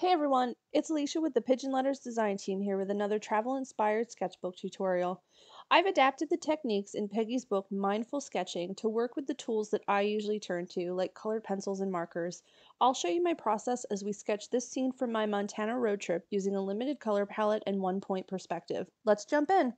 Hey everyone, it's Alicia with the Pigeon Letters design team here with another travel inspired sketchbook tutorial. I've adapted the techniques in Peggy's book Mindful Sketching to work with the tools that I usually turn to, like colored pencils and markers. I'll show you my process as we sketch this scene from my Montana road trip using a limited color palette and one point perspective. Let's jump in!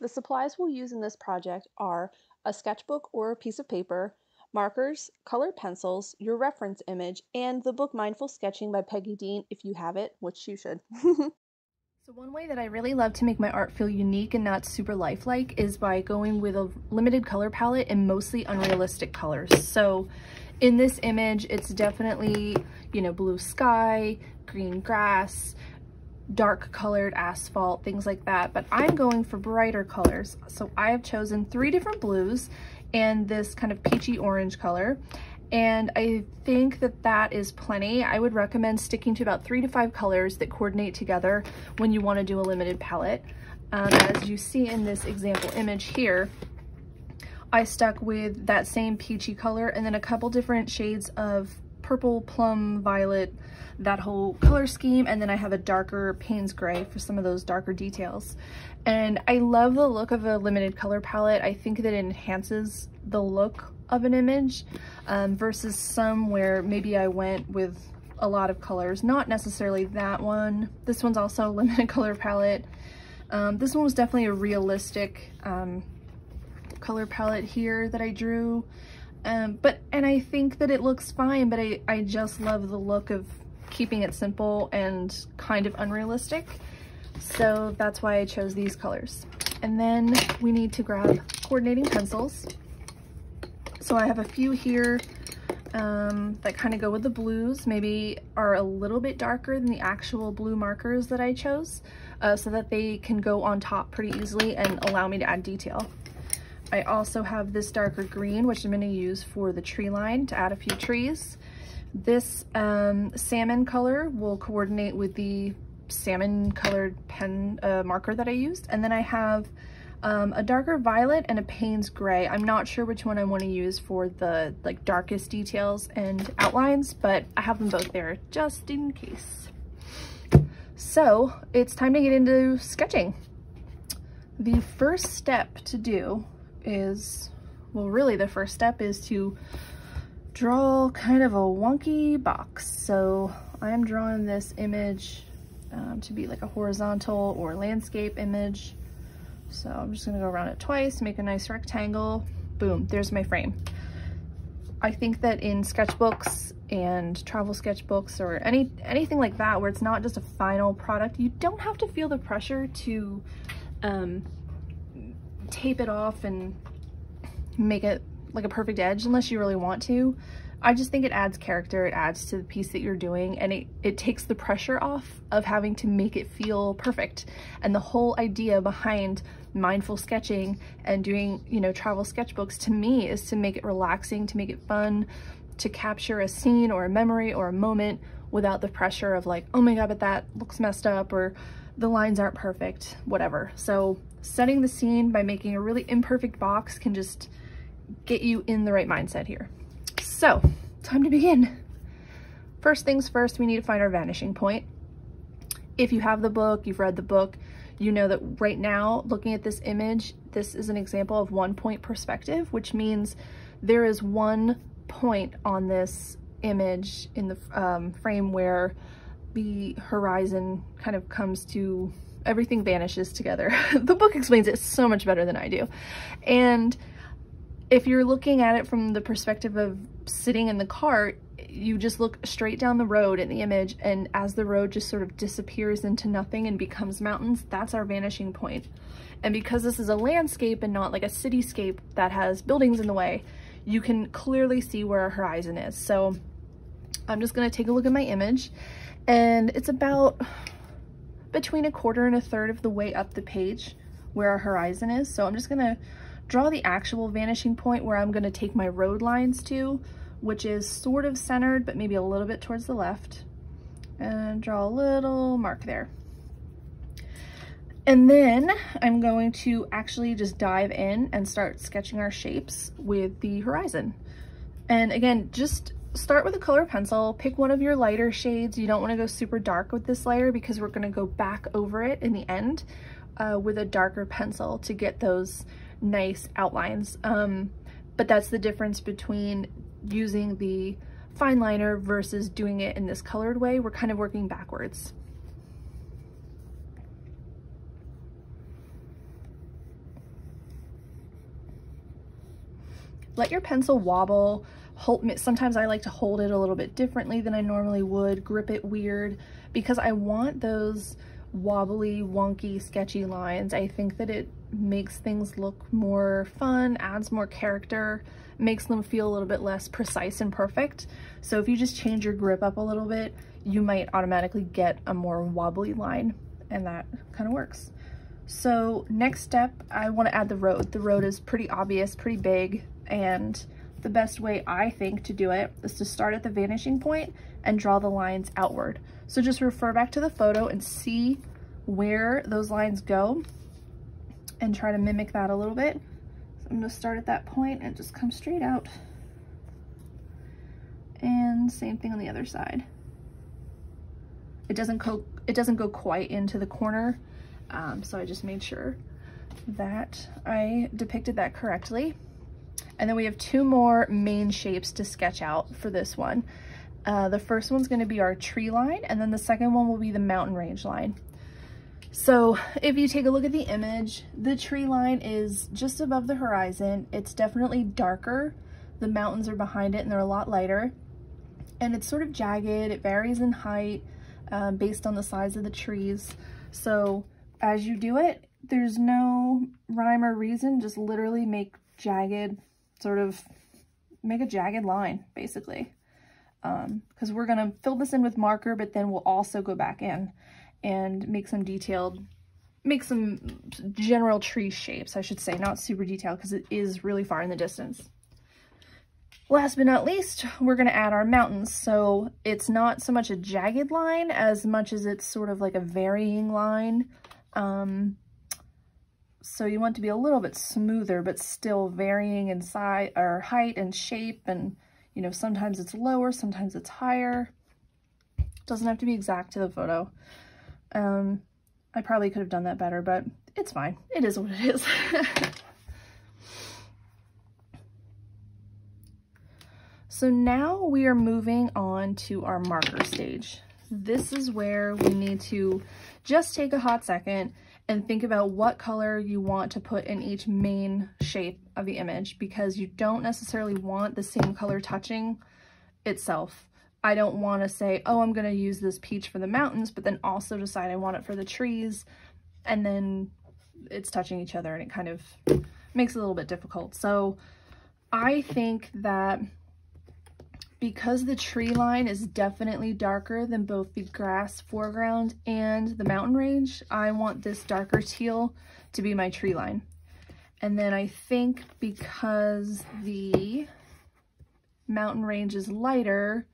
The supplies we'll use in this project are a sketchbook or a piece of paper, markers, colored pencils, your reference image, and the book Mindful Sketching by Peggy Dean if you have it, which you should. So one way that I really love to make my art feel unique and not super lifelike is by going with a limited color palette and mostly unrealistic colors. So in this image, it's definitely, you know, blue sky, green grass, dark colored asphalt, things like that. But I'm going for brighter colors. So I have chosen three different blues and this kind of peachy orange color. And I think that that is plenty. I would recommend sticking to about three to five colors that coordinate together when you wanna do a limited palette. Um, as you see in this example image here, I stuck with that same peachy color and then a couple different shades of purple, plum, violet, that whole color scheme. And then I have a darker Payne's gray for some of those darker details. And I love the look of a limited color palette. I think that it enhances the look of an image um, versus some where maybe I went with a lot of colors. Not necessarily that one. This one's also a limited color palette. Um, this one was definitely a realistic um, color palette here that I drew. Um, but, and I think that it looks fine, but I, I just love the look of keeping it simple and kind of unrealistic. So that's why I chose these colors. And then we need to grab coordinating pencils. So I have a few here um, that kind of go with the blues, maybe are a little bit darker than the actual blue markers that I chose, uh, so that they can go on top pretty easily and allow me to add detail. I also have this darker green, which I'm going to use for the tree line to add a few trees. This um, salmon color will coordinate with the salmon colored pen uh, marker that I used. And then I have um, a darker violet and a Payne's gray. I'm not sure which one I want to use for the like darkest details and outlines, but I have them both there just in case. So it's time to get into sketching. The first step to do is, well, really the first step is to draw kind of a wonky box. So I'm drawing this image um, to be like a horizontal or landscape image. So I'm just gonna go around it twice, make a nice rectangle. Boom, there's my frame. I think that in sketchbooks and travel sketchbooks or any anything like that where it's not just a final product, you don't have to feel the pressure to um, tape it off and make it like a perfect edge unless you really want to. I just think it adds character, it adds to the piece that you're doing, and it, it takes the pressure off of having to make it feel perfect. And the whole idea behind mindful sketching and doing, you know, travel sketchbooks to me is to make it relaxing, to make it fun, to capture a scene or a memory or a moment without the pressure of like, oh my god, but that looks messed up or the lines aren't perfect, whatever. So setting the scene by making a really imperfect box can just get you in the right mindset here. So, time to begin. First things first, we need to find our vanishing point. If you have the book, you've read the book, you know that right now, looking at this image, this is an example of one point perspective, which means there is one point on this image in the um, frame where the horizon kind of comes to, everything vanishes together. the book explains it so much better than I do. And if you're looking at it from the perspective of sitting in the cart, you just look straight down the road in the image and as the road just sort of disappears into nothing and becomes mountains, that's our vanishing point. And because this is a landscape and not like a cityscape that has buildings in the way, you can clearly see where our horizon is. So I'm just gonna take a look at my image and it's about between a quarter and a third of the way up the page where our horizon is. So I'm just gonna draw the actual vanishing point where I'm gonna take my road lines to, which is sort of centered, but maybe a little bit towards the left. And draw a little mark there. And then I'm going to actually just dive in and start sketching our shapes with the horizon. And again, just start with a color pencil, pick one of your lighter shades. You don't want to go super dark with this layer because we're going to go back over it in the end uh, with a darker pencil to get those nice outlines. Um, but that's the difference between using the fine liner versus doing it in this colored way. We're kind of working backwards. Let your pencil wobble. Hold, sometimes I like to hold it a little bit differently than I normally would, grip it weird, because I want those wobbly, wonky, sketchy lines. I think that it makes things look more fun, adds more character, makes them feel a little bit less precise and perfect. So if you just change your grip up a little bit, you might automatically get a more wobbly line and that kind of works. So next step, I want to add the road. The road is pretty obvious, pretty big, and the best way I think to do it is to start at the vanishing point and draw the lines outward. So just refer back to the photo and see where those lines go and try to mimic that a little bit. So I'm gonna start at that point and just come straight out. And same thing on the other side. It doesn't go, it doesn't go quite into the corner, um, so I just made sure that I depicted that correctly. And then we have two more main shapes to sketch out for this one. Uh, the first one's gonna be our tree line, and then the second one will be the mountain range line. So if you take a look at the image, the tree line is just above the horizon. It's definitely darker. The mountains are behind it and they're a lot lighter. And it's sort of jagged. It varies in height um, based on the size of the trees. So as you do it, there's no rhyme or reason. Just literally make jagged, sort of make a jagged line, basically. Because um, we're going to fill this in with marker, but then we'll also go back in and make some detailed, make some general tree shapes, I should say, not super detailed because it is really far in the distance. Last but not least, we're going to add our mountains. So it's not so much a jagged line as much as it's sort of like a varying line. Um, so you want to be a little bit smoother, but still varying in size or height and shape. And, you know, sometimes it's lower, sometimes it's higher. Doesn't have to be exact to the photo. Um, I probably could have done that better, but it's fine. It is what it is. so now we are moving on to our marker stage. This is where we need to just take a hot second and think about what color you want to put in each main shape of the image because you don't necessarily want the same color touching itself. I don't want to say, oh, I'm going to use this peach for the mountains, but then also decide I want it for the trees. And then it's touching each other and it kind of makes it a little bit difficult. So I think that because the tree line is definitely darker than both the grass foreground and the mountain range, I want this darker teal to be my tree line. And then I think because the mountain range is lighter,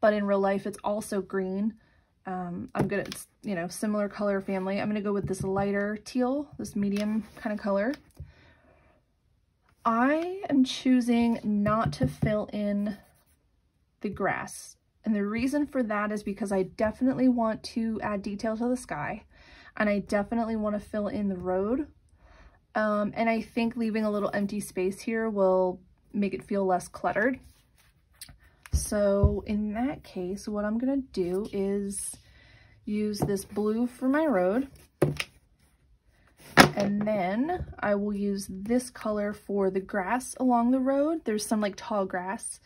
but in real life it's also green. Um, I'm gonna, you know, similar color family. I'm gonna go with this lighter teal, this medium kind of color. I am choosing not to fill in the grass. And the reason for that is because I definitely want to add detail to the sky and I definitely want to fill in the road. Um, and I think leaving a little empty space here will make it feel less cluttered. So in that case, what I'm gonna do is use this blue for my road. And then I will use this color for the grass along the road. There's some like tall grass.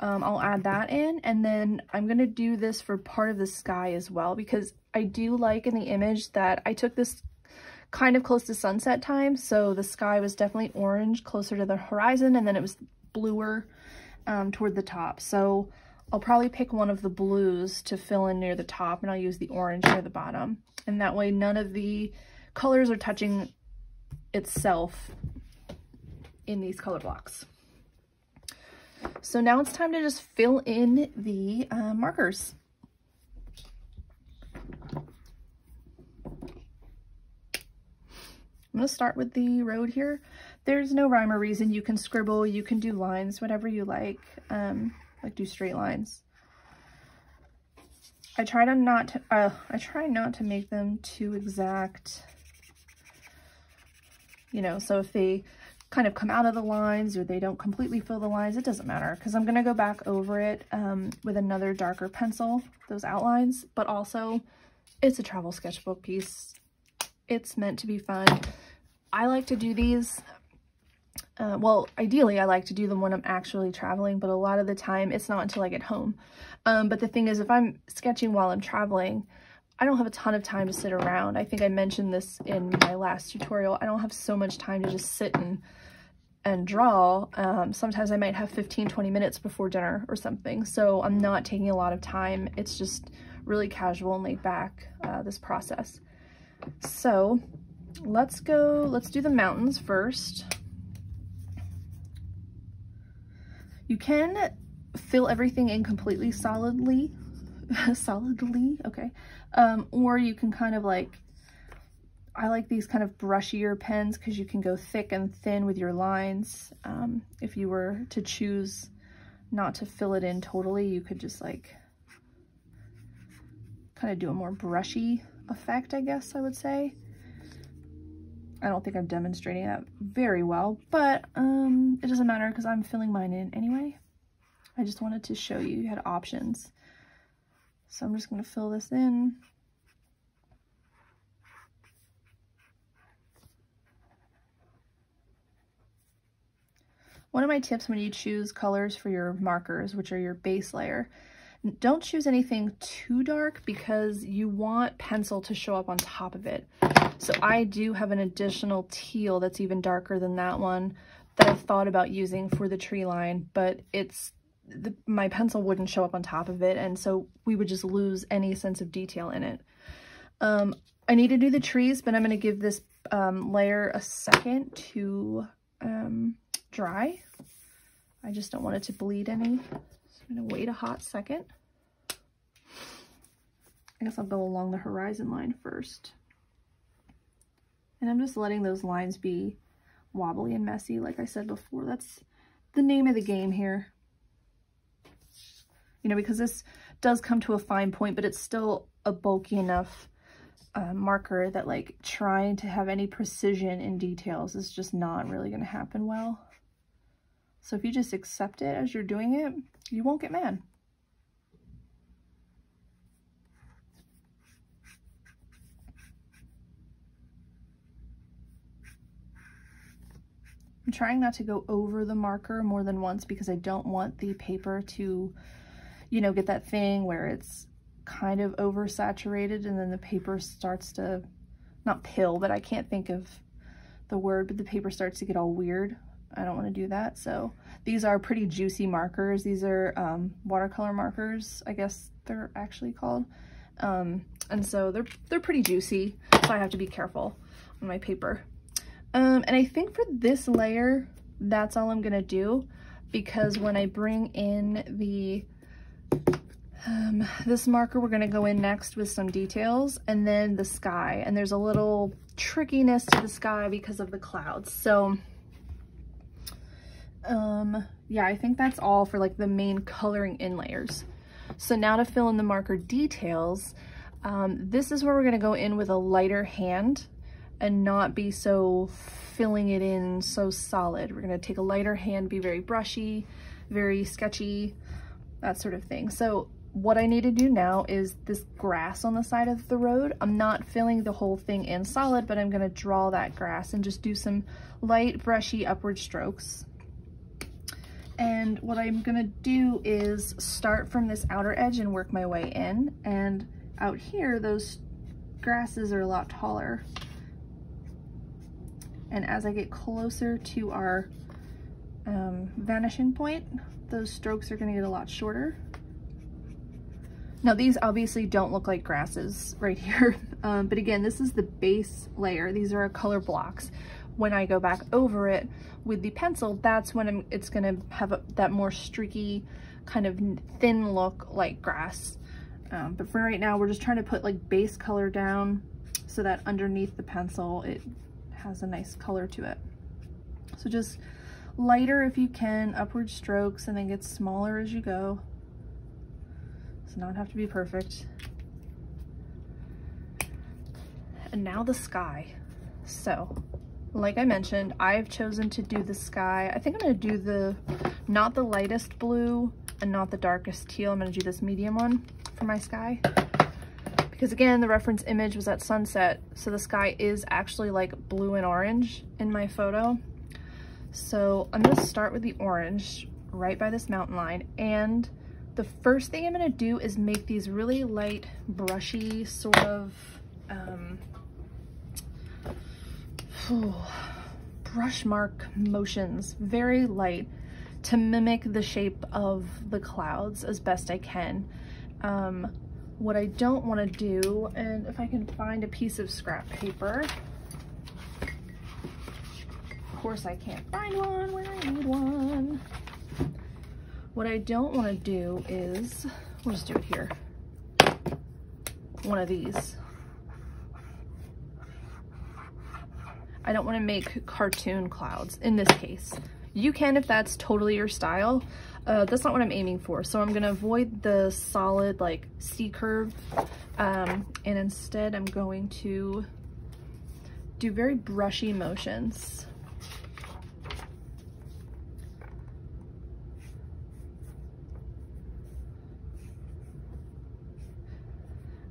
Um, I'll add that in. And then I'm gonna do this for part of the sky as well because I do like in the image that I took this kind of close to sunset time. So the sky was definitely orange closer to the horizon and then it was bluer um, toward the top. So I'll probably pick one of the blues to fill in near the top and I'll use the orange near the bottom. And that way none of the colors are touching itself in these color blocks. So now it's time to just fill in the uh, markers. I'm going to start with the road here. There's no rhyme or reason. You can scribble, you can do lines, whatever you like. Um, like do straight lines. I try to not to, uh, I try not to make them too exact, you know, so if they kind of come out of the lines or they don't completely fill the lines, it doesn't matter because I'm going to go back over it um, with another darker pencil, those outlines, but also it's a travel sketchbook piece. It's meant to be fun. I like to do these, uh, well, ideally I like to do them when I'm actually traveling, but a lot of the time it's not until I get home. Um, but the thing is, if I'm sketching while I'm traveling, I don't have a ton of time to sit around. I think I mentioned this in my last tutorial. I don't have so much time to just sit and and draw. Um, sometimes I might have 15, 20 minutes before dinner or something. So I'm not taking a lot of time. It's just really casual and laid back, uh, this process. So let's go, let's do the mountains first. You can fill everything in completely solidly, solidly, okay. Um, or you can kind of like I like these kind of brushier pens because you can go thick and thin with your lines. Um, if you were to choose not to fill it in totally, you could just like kind of do a more brushy effect, I guess I would say. I don't think I'm demonstrating that very well, but um, it doesn't matter because I'm filling mine in anyway. I just wanted to show you you had options. So I'm just going to fill this in. One of my tips when you choose colors for your markers, which are your base layer, don't choose anything too dark because you want pencil to show up on top of it. So I do have an additional teal that's even darker than that one that I've thought about using for the tree line, but it's the, my pencil wouldn't show up on top of it, and so we would just lose any sense of detail in it. Um, I need to do the trees, but I'm going to give this um, layer a second to um, dry. I just don't want it to bleed any. So I'm going to wait a hot second. I guess I'll go along the horizon line first. And I'm just letting those lines be wobbly and messy, like I said before. That's the name of the game here. You know, because this does come to a fine point, but it's still a bulky enough uh, marker that like trying to have any precision in details is just not really going to happen well. So if you just accept it as you're doing it, you won't get mad. I'm trying not to go over the marker more than once because I don't want the paper to, you know, get that thing where it's kind of oversaturated and then the paper starts to, not pill, but I can't think of the word, but the paper starts to get all weird I don't want to do that. So these are pretty juicy markers. These are um, watercolor markers, I guess they're actually called. Um, and so they're, they're pretty juicy, so I have to be careful on my paper. Um, and I think for this layer, that's all I'm going to do because when I bring in the um, this marker, we're going to go in next with some details and then the sky. And there's a little trickiness to the sky because of the clouds. So um, yeah, I think that's all for like the main coloring in layers. So now to fill in the marker details, um, this is where we're gonna go in with a lighter hand and not be so filling it in so solid. We're gonna take a lighter hand, be very brushy, very sketchy, that sort of thing. So what I need to do now is this grass on the side of the road. I'm not filling the whole thing in solid, but I'm gonna draw that grass and just do some light brushy upward strokes. And what I'm gonna do is start from this outer edge and work my way in. And out here, those grasses are a lot taller. And as I get closer to our um, vanishing point, those strokes are gonna get a lot shorter. Now these obviously don't look like grasses right here, um, but again, this is the base layer. These are color blocks when I go back over it with the pencil, that's when I'm, it's gonna have a, that more streaky kind of thin look like grass. Um, but for right now, we're just trying to put like base color down so that underneath the pencil, it has a nice color to it. So just lighter if you can, upward strokes, and then get smaller as you go. Does not have to be perfect. And now the sky. So, like I mentioned, I've chosen to do the sky. I think I'm gonna do the, not the lightest blue and not the darkest teal. I'm gonna do this medium one for my sky. Because again, the reference image was at sunset, so the sky is actually like blue and orange in my photo. So I'm gonna start with the orange right by this mountain line. And the first thing I'm gonna do is make these really light, brushy sort of, um, brush mark motions, very light, to mimic the shape of the clouds as best I can. Um, what I don't want to do, and if I can find a piece of scrap paper, course I can't find one where I need one. What I don't want to do is, we'll just do it here, one of these. I don't want to make cartoon clouds in this case. You can if that's totally your style. Uh, that's not what I'm aiming for. So I'm going to avoid the solid like C curve um, and instead I'm going to do very brushy motions.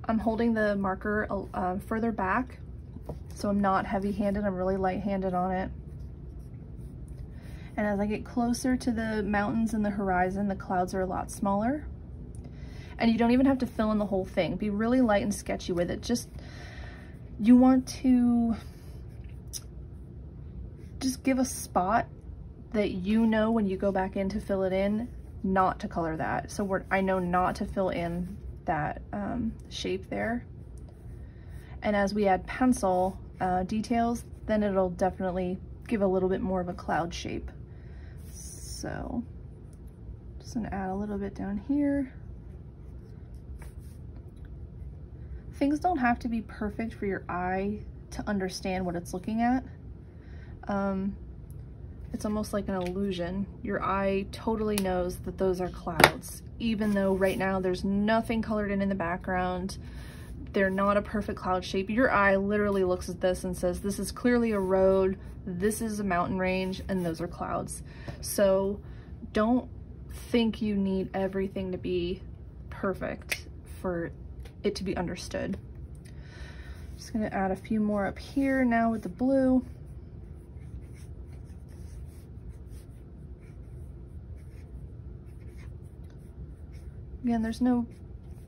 I'm holding the marker uh, further back so I'm not heavy-handed, I'm really light-handed on it. And as I get closer to the mountains and the horizon, the clouds are a lot smaller. And you don't even have to fill in the whole thing. Be really light and sketchy with it. Just, you want to just give a spot that you know when you go back in to fill it in, not to color that. So I know not to fill in that um, shape there. And as we add pencil uh, details, then it'll definitely give a little bit more of a cloud shape. So just gonna add a little bit down here. Things don't have to be perfect for your eye to understand what it's looking at. Um, it's almost like an illusion. Your eye totally knows that those are clouds, even though right now there's nothing colored in in the background. They're not a perfect cloud shape. Your eye literally looks at this and says, this is clearly a road, this is a mountain range, and those are clouds. So don't think you need everything to be perfect for it to be understood. Just gonna add a few more up here now with the blue. Again, there's no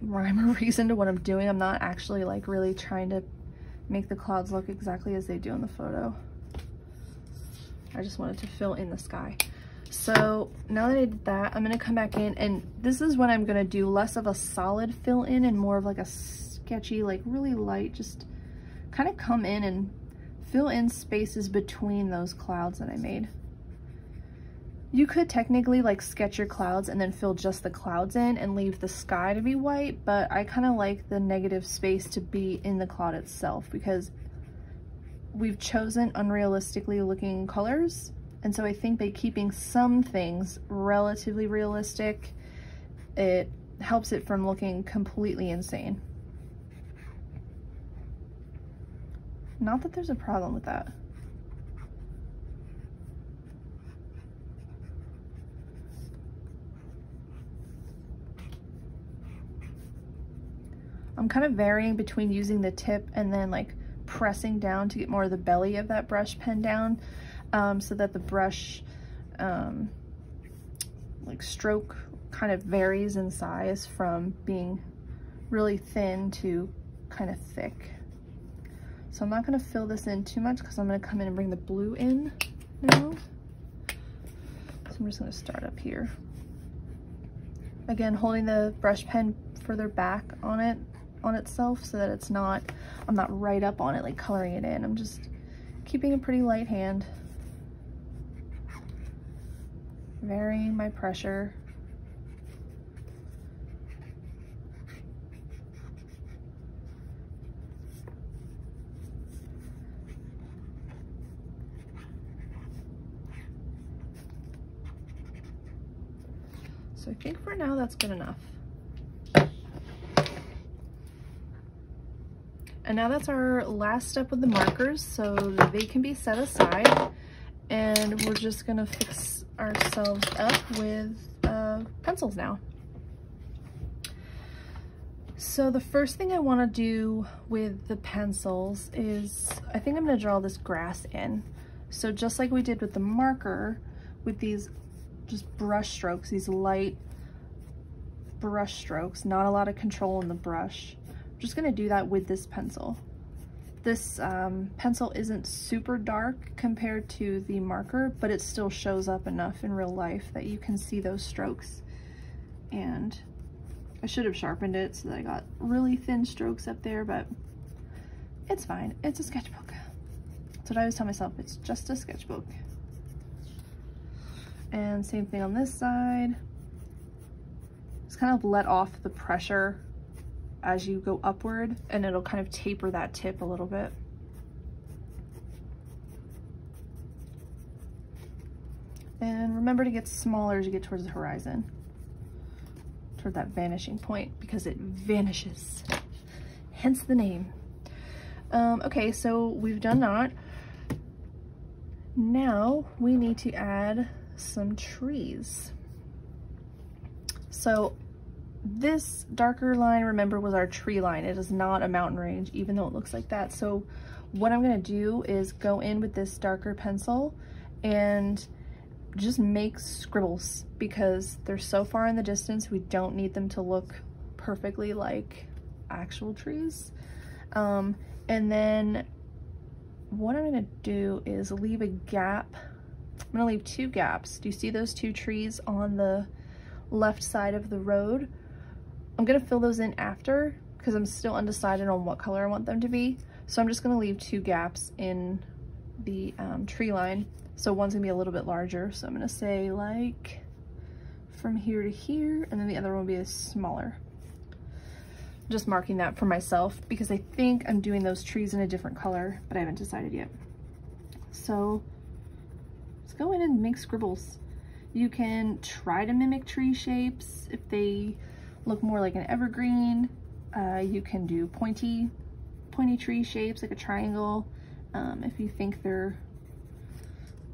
rhyme or reason to what I'm doing. I'm not actually like really trying to make the clouds look exactly as they do in the photo. I just wanted to fill in the sky. So now that I did that, I'm gonna come back in and this is when I'm gonna do less of a solid fill in and more of like a sketchy, like really light, just kind of come in and fill in spaces between those clouds that I made. You could technically like sketch your clouds and then fill just the clouds in and leave the sky to be white, but I kind of like the negative space to be in the cloud itself because we've chosen unrealistically looking colors and so I think by keeping some things relatively realistic, it helps it from looking completely insane. Not that there's a problem with that. I'm kind of varying between using the tip and then like pressing down to get more of the belly of that brush pen down um, so that the brush um, like stroke kind of varies in size from being really thin to kind of thick. So I'm not going to fill this in too much because I'm going to come in and bring the blue in now. So I'm just going to start up here. Again, holding the brush pen further back on it, on itself so that it's not, I'm not right up on it like coloring it in. I'm just keeping a pretty light hand varying my pressure. So I think for now that's good enough. And now that's our last step with the markers, so they can be set aside. And we're just gonna fix ourselves up with uh, pencils now. So the first thing I wanna do with the pencils is, I think I'm gonna draw this grass in. So just like we did with the marker, with these just brush strokes, these light brush strokes, not a lot of control in the brush just gonna do that with this pencil. This um, pencil isn't super dark compared to the marker, but it still shows up enough in real life that you can see those strokes. And I should have sharpened it so that I got really thin strokes up there, but it's fine. It's a sketchbook. That's what I always tell myself. It's just a sketchbook. And same thing on this side. Just kind of let off the pressure as you go upward and it'll kind of taper that tip a little bit. And remember to get smaller as you get towards the horizon, toward that vanishing point because it vanishes, hence the name. Um, okay, so we've done that. Now we need to add some trees. So this darker line, remember, was our tree line. It is not a mountain range, even though it looks like that. So what I'm gonna do is go in with this darker pencil and just make scribbles because they're so far in the distance, we don't need them to look perfectly like actual trees. Um, and then what I'm gonna do is leave a gap. I'm gonna leave two gaps. Do you see those two trees on the left side of the road? I'm gonna fill those in after because I'm still undecided on what color I want them to be. So I'm just gonna leave two gaps in the um, tree line. So one's gonna be a little bit larger. So I'm gonna say like from here to here, and then the other one will be a smaller. Just marking that for myself because I think I'm doing those trees in a different color, but I haven't decided yet. So let's go in and make scribbles. You can try to mimic tree shapes if they look more like an evergreen. Uh, you can do pointy, pointy tree shapes like a triangle. Um, if you think they're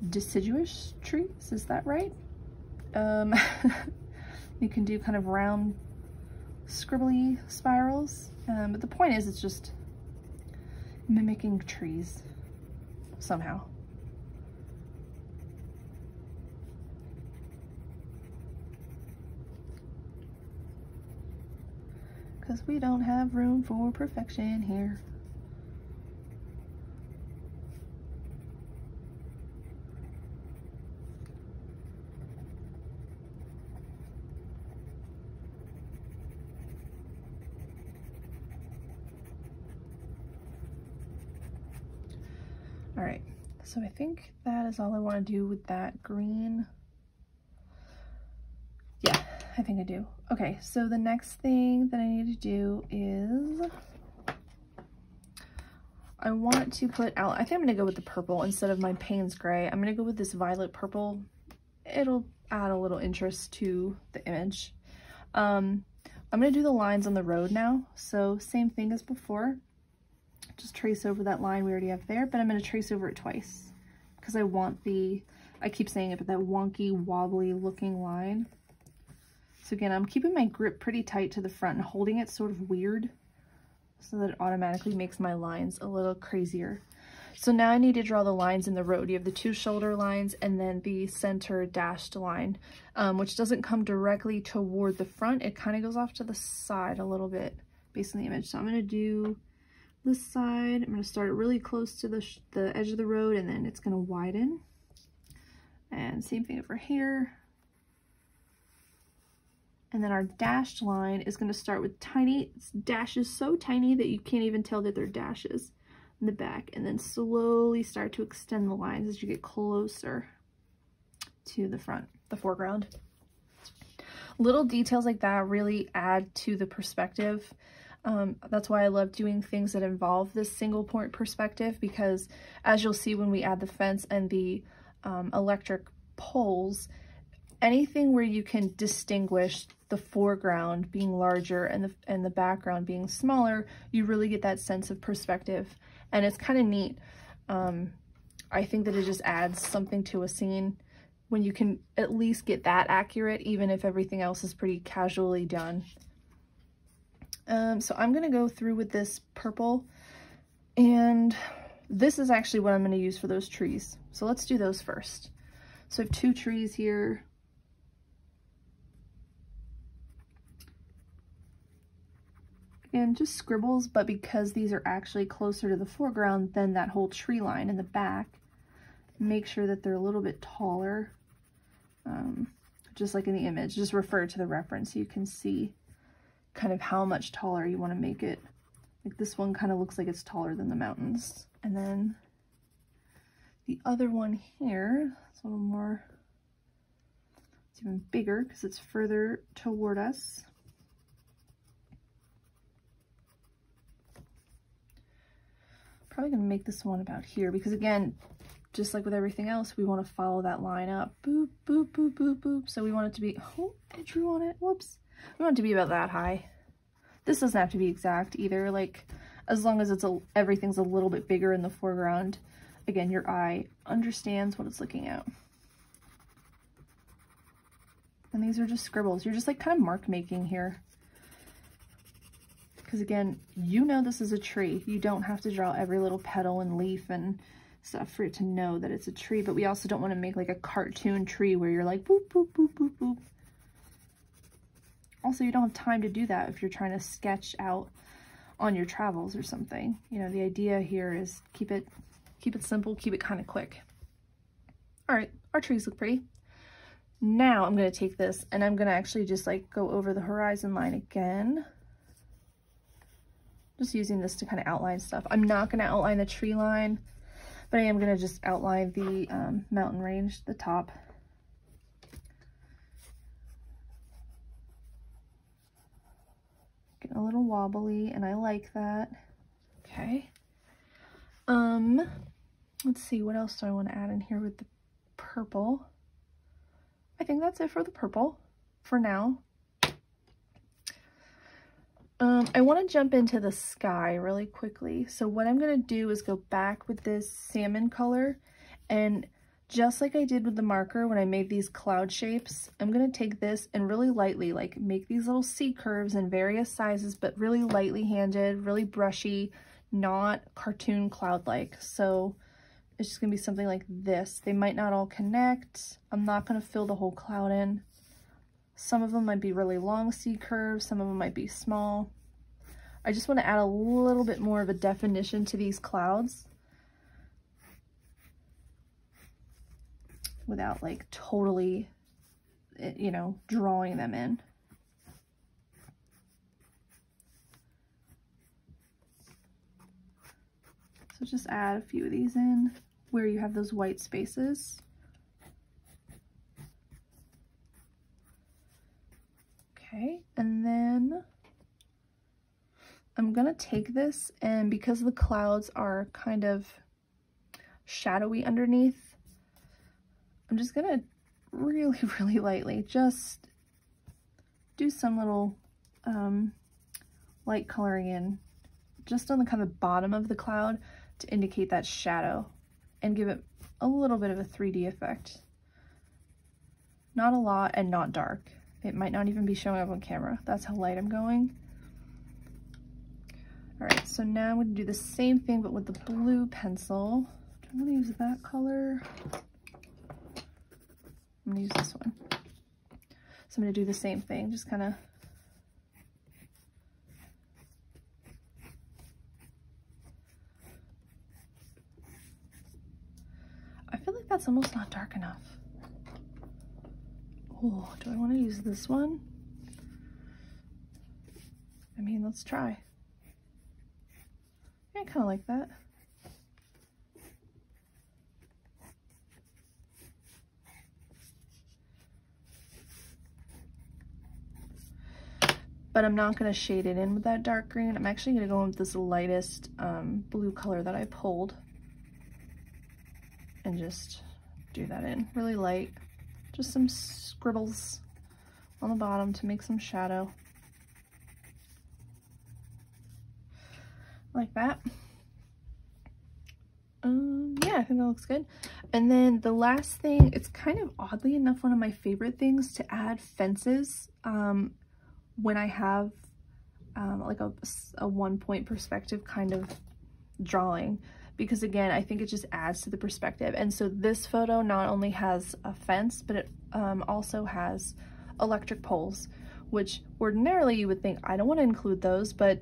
deciduous trees, is that right? Um, you can do kind of round scribbly spirals. Um, but the point is it's just mimicking trees somehow. Because we don't have room for perfection here. All right, so I think that is all I want to do with that green I think I do. Okay, so the next thing that I need to do is I want to put out, I think I'm going to go with the purple instead of my Payne's gray. I'm going to go with this violet purple. It'll add a little interest to the image. Um, I'm going to do the lines on the road now. So same thing as before. Just trace over that line we already have there, but I'm going to trace over it twice because I want the, I keep saying it, but that wonky, wobbly looking line so again, I'm keeping my grip pretty tight to the front and holding it sort of weird so that it automatically makes my lines a little crazier. So now I need to draw the lines in the road. You have the two shoulder lines and then the center dashed line, um, which doesn't come directly toward the front. It kind of goes off to the side a little bit based on the image. So I'm going to do this side. I'm going to start it really close to the, the edge of the road and then it's going to widen. And same thing over here. And then our dashed line is going to start with tiny dashes so tiny that you can't even tell that they're dashes in the back. And then slowly start to extend the lines as you get closer to the front, the foreground. Little details like that really add to the perspective. Um, that's why I love doing things that involve this single point perspective because as you'll see when we add the fence and the um, electric poles, anything where you can distinguish the foreground being larger and the, and the background being smaller, you really get that sense of perspective. And it's kind of neat. Um, I think that it just adds something to a scene when you can at least get that accurate, even if everything else is pretty casually done. Um, so I'm going to go through with this purple and this is actually what I'm going to use for those trees. So let's do those first. So I have two trees here. And just scribbles, but because these are actually closer to the foreground than that whole tree line in the back, make sure that they're a little bit taller, um, just like in the image. Just refer to the reference so you can see kind of how much taller you want to make it. Like this one kind of looks like it's taller than the mountains. And then the other one here, it's a little more, it's even bigger because it's further toward us. Probably to make this one about here because again, just like with everything else, we want to follow that line up. Boop, boop, boop, boop, boop. So we want it to be, oh, I drew on it. Whoops. We want it to be about that high. This doesn't have to be exact either. Like, as long as it's a, everything's a little bit bigger in the foreground, again, your eye understands what it's looking at. And these are just scribbles. You're just like kind of mark making here. Because again, you know this is a tree. You don't have to draw every little petal and leaf and stuff for it to know that it's a tree, but we also don't want to make like a cartoon tree where you're like boop, boop, boop, boop, boop. Also, you don't have time to do that if you're trying to sketch out on your travels or something. You know, the idea here is keep it keep it simple, keep it kind of quick. All right, our trees look pretty. Now I'm going to take this and I'm going to actually just like go over the horizon line again. Just using this to kind of outline stuff. I'm not going to outline the tree line, but I am going to just outline the um, mountain range, the top. Getting a little wobbly and I like that. Okay. Um, let's see, what else do I want to add in here with the purple? I think that's it for the purple for now. Um, I want to jump into the sky really quickly. So what I'm going to do is go back with this salmon color and just like I did with the marker when I made these cloud shapes, I'm going to take this and really lightly like make these little C curves in various sizes, but really lightly handed, really brushy, not cartoon cloud-like. So it's just going to be something like this. They might not all connect. I'm not going to fill the whole cloud in. Some of them might be really long C curves, some of them might be small. I just want to add a little bit more of a definition to these clouds without like totally, eh, you know, drawing them in. So just add a few of these in where you have those white spaces. Okay, and then I'm gonna take this and because the clouds are kind of shadowy underneath, I'm just gonna really, really lightly just do some little um, light coloring in just on the kind of bottom of the cloud to indicate that shadow and give it a little bit of a 3D effect. Not a lot and not dark. It might not even be showing up on camera. That's how light I'm going. All right, so now I'm gonna do the same thing, but with the blue pencil. Do I wanna use that color? I'm gonna use this one. So I'm gonna do the same thing, just kind of I feel like that's almost not dark enough. Oh, do I want to use this one? I mean, let's try. I kind of like that. But I'm not going to shade it in with that dark green. I'm actually going to go in with this lightest um, blue color that I pulled. And just do that in really light just some scribbles on the bottom to make some shadow. Like that. Um, yeah, I think that looks good. And then the last thing, it's kind of oddly enough one of my favorite things to add fences um, when I have um, like a, a one point perspective kind of drawing because again I think it just adds to the perspective and so this photo not only has a fence but it um, also has electric poles which ordinarily you would think I don't want to include those but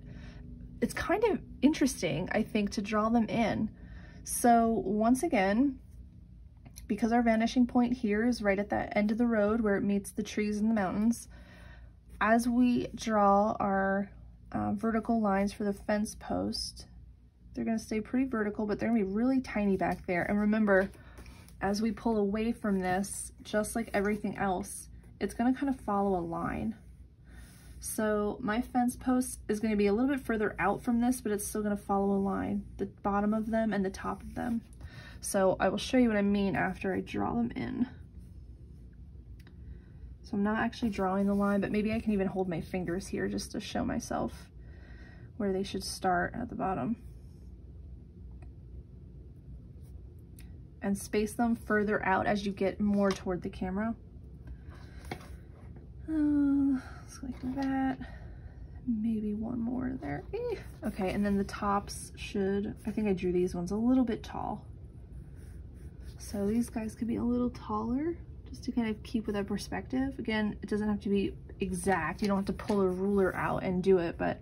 it's kind of interesting I think to draw them in so once again because our vanishing point here is right at the end of the road where it meets the trees and the mountains as we draw our uh, vertical lines for the fence post. They're to stay pretty vertical, but they're to be really tiny back there. And remember, as we pull away from this, just like everything else, it's to kind of follow a line. So my fence post is to be a little bit further out from this, but it's still to follow a line, the bottom of them and the top of them. So I will show you what I mean after I draw them in. So I'm not actually drawing the line, but maybe I can even hold my fingers here just to show myself where they should start at the bottom. And space them further out as you get more toward the camera. Uh, like that. Maybe one more there. Okay, and then the tops should, I think I drew these ones a little bit tall. So these guys could be a little taller just to kind of keep with that perspective. Again, it doesn't have to be exact. You don't have to pull a ruler out and do it, but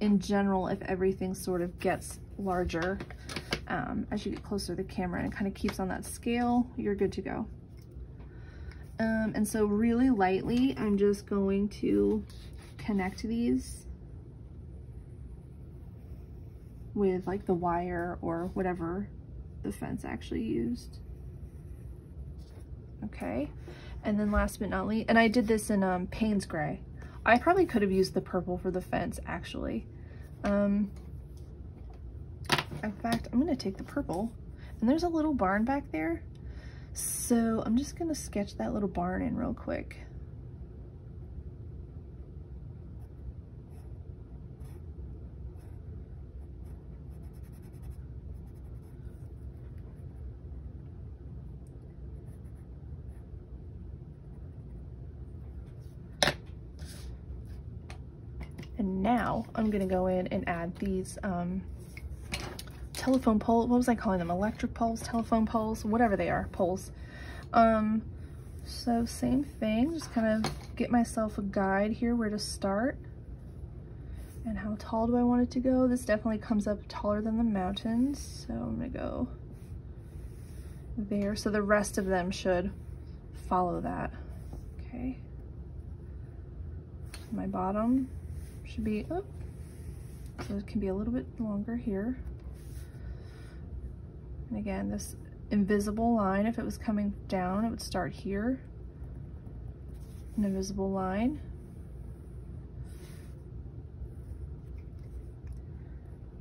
in general, if everything sort of gets larger um, as you get closer to the camera and it kind of keeps on that scale, you're good to go. Um, and so really lightly, I'm just going to connect these with like the wire or whatever the fence actually used okay? And then last but not least, and I did this in um, Payne's Gray. I probably could have used the purple for the fence, actually. Um, in fact, I'm gonna take the purple, and there's a little barn back there. So I'm just gonna sketch that little barn in real quick. And now I'm gonna go in and add these um, telephone poles. What was I calling them? Electric poles, telephone poles, whatever they are, poles. Um, so same thing, just kind of get myself a guide here where to start. And how tall do I want it to go? This definitely comes up taller than the mountains. So I'm gonna go there. So the rest of them should follow that. Okay. My bottom should be, oh, so it can be a little bit longer here. Again, this invisible line, if it was coming down, it would start here. An invisible line.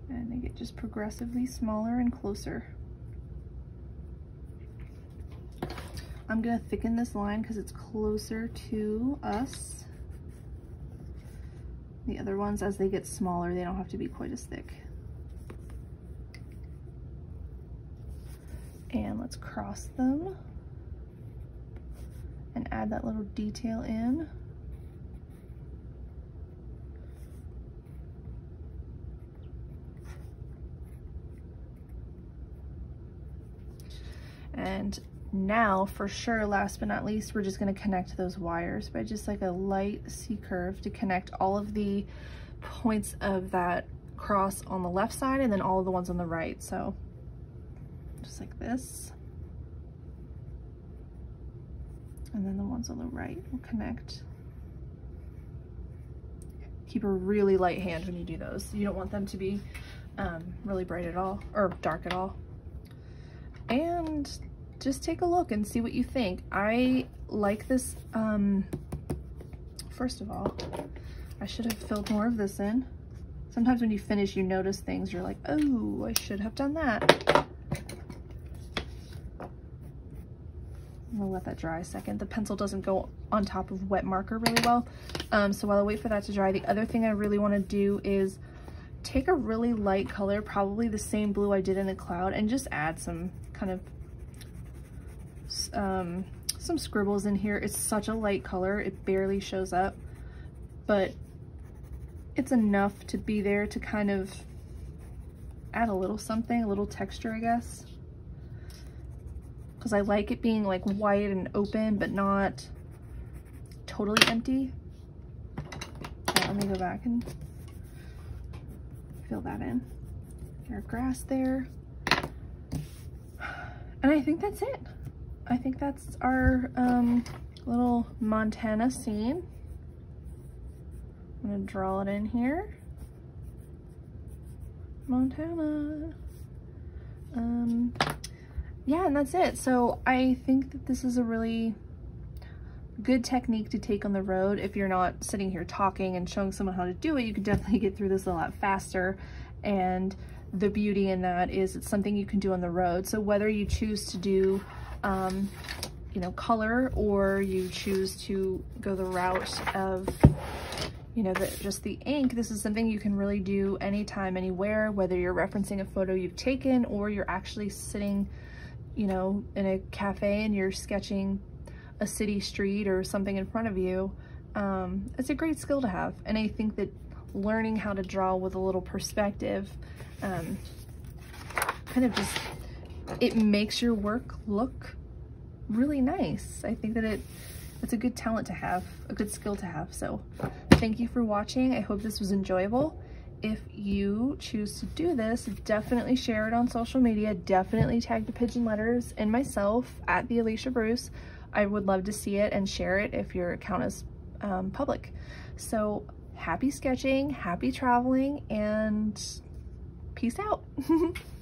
And they get just progressively smaller and closer. I'm gonna thicken this line because it's closer to us. The other ones, as they get smaller, they don't have to be quite as thick. And let's cross them and add that little detail in. And now for sure last but not least we're just going to connect those wires by just like a light C curve to connect all of the points of that cross on the left side and then all of the ones on the right so just like this and then the ones on the right will connect keep a really light hand when you do those you don't want them to be um, really bright at all or dark at all and just take a look and see what you think. I like this, um, first of all, I should have filled more of this in. Sometimes when you finish, you notice things, you're like, oh, I should have done that. I'm gonna let that dry a second. The pencil doesn't go on top of wet marker really well. Um, so while I wait for that to dry, the other thing I really wanna do is take a really light color, probably the same blue I did in the cloud, and just add some kind of um, some scribbles in here. It's such a light color, it barely shows up, but it's enough to be there to kind of add a little something, a little texture, I guess. Because I like it being like white and open, but not totally empty. let me go back and fill that in. Our grass there. And I think that's it. I think that's our um, little Montana scene. I'm gonna draw it in here. Montana. Um, yeah, and that's it. So I think that this is a really good technique to take on the road. If you're not sitting here talking and showing someone how to do it, you can definitely get through this a lot faster. And the beauty in that is it's something you can do on the road. So whether you choose to do, um, you know, color or you choose to go the route of, you know, the, just the ink, this is something you can really do anytime, anywhere, whether you're referencing a photo you've taken or you're actually sitting, you know, in a cafe and you're sketching a city street or something in front of you, um, it's a great skill to have. And I think that learning how to draw with a little perspective um, kind of just, it makes your work look really nice. I think that it it's a good talent to have, a good skill to have. So thank you for watching. I hope this was enjoyable. If you choose to do this, definitely share it on social media. Definitely tag the pigeon letters and myself at the Alicia Bruce. I would love to see it and share it if your account is um, public. So happy sketching, happy traveling, and peace out.